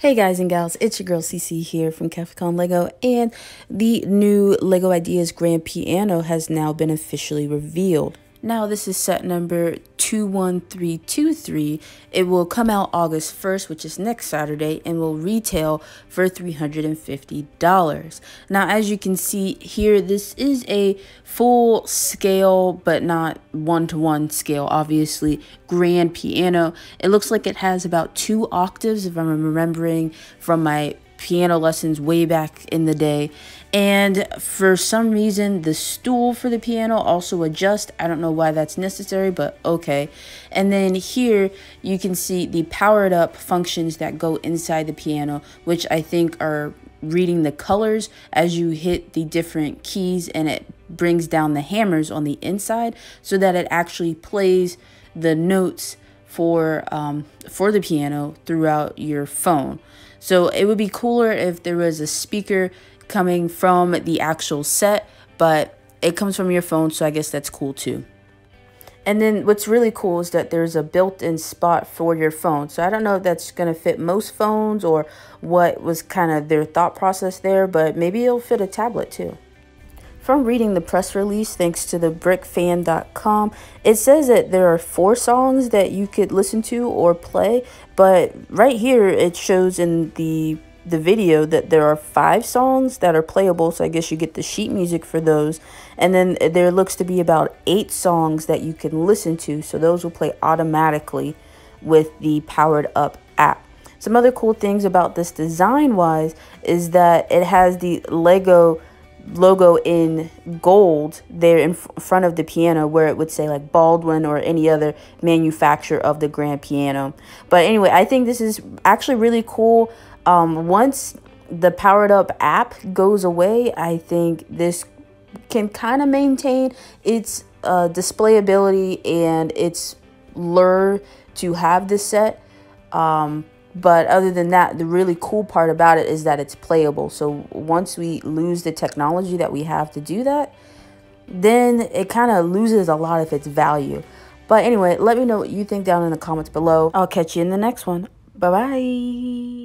Hey guys and gals, it's your girl CC here from Cafe Con Lego, and the new LEGO Ideas Grand Piano has now been officially revealed. Now, this is set number 21323. It will come out August 1st, which is next Saturday, and will retail for $350. Now, as you can see here, this is a full scale, but not one to one scale, obviously, grand piano. It looks like it has about two octaves, if I'm remembering from my piano lessons way back in the day. And for some reason, the stool for the piano also adjusts. I don't know why that's necessary, but okay. And then here you can see the powered up functions that go inside the piano, which I think are reading the colors as you hit the different keys and it brings down the hammers on the inside so that it actually plays the notes for um, for the piano throughout your phone. So it would be cooler if there was a speaker coming from the actual set, but it comes from your phone, so I guess that's cool too. And then what's really cool is that there's a built-in spot for your phone. So I don't know if that's going to fit most phones or what was kind of their thought process there, but maybe it'll fit a tablet too. From reading the press release, thanks to the brickfan.com, it says that there are four songs that you could listen to or play, but right here it shows in the the video that there are five songs that are playable so i guess you get the sheet music for those and then there looks to be about eight songs that you can listen to so those will play automatically with the powered up app. Some other cool things about this design wise is that it has the lego logo in gold there in front of the piano where it would say like Baldwin or any other manufacturer of the grand piano. But anyway, I think this is actually really cool. Um, once the powered up app goes away, I think this can kind of maintain its uh, displayability and its lure to have this set. Um, but other than that, the really cool part about it is that it's playable. So once we lose the technology that we have to do that, then it kind of loses a lot of its value. But anyway, let me know what you think down in the comments below. I'll catch you in the next one. Bye bye.